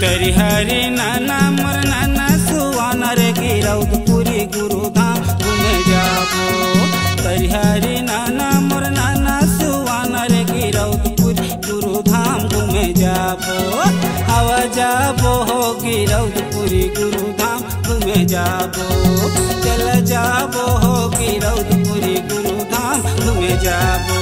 तरी हरी नाना, मोर नाना सुवाना रे गिरौदपुरी गुरुधाम। घूमे जाबो तरी हरी नाना, मोर नाना सुवाना रे गिरौदपुरी गुरुधाम। घूमे जाबो आवा जाबो हो गिरौदपुरी गुरुधाम। घूमे जाबो चल जाबो हो गिरौदपुरी गुरुधाम। घूमे जाबो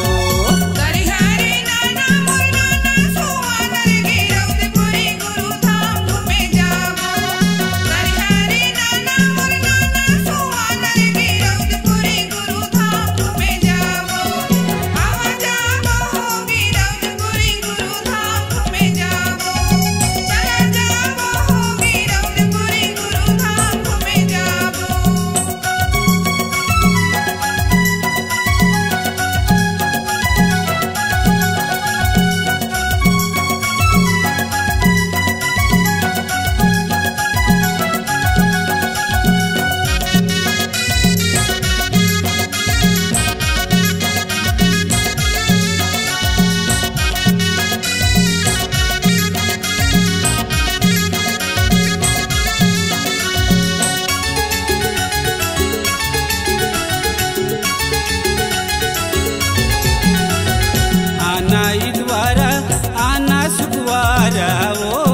olhar, oh.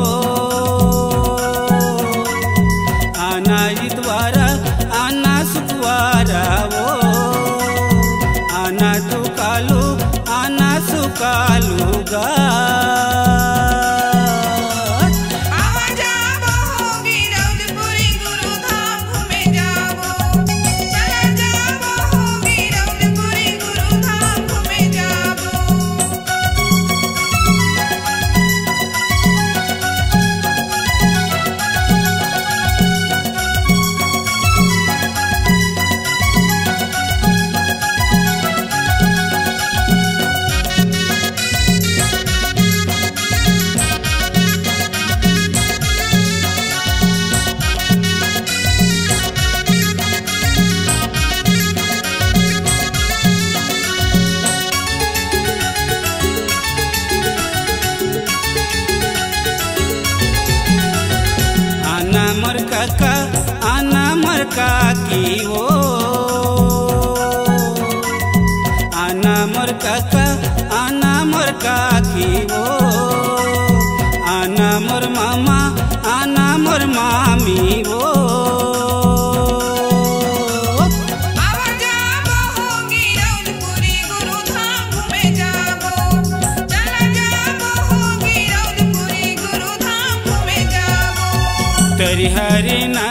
काका आना मोर काकी वो आना मोर का, आना मोर काकी वो आना मोर मामा, आना मोर मामी हो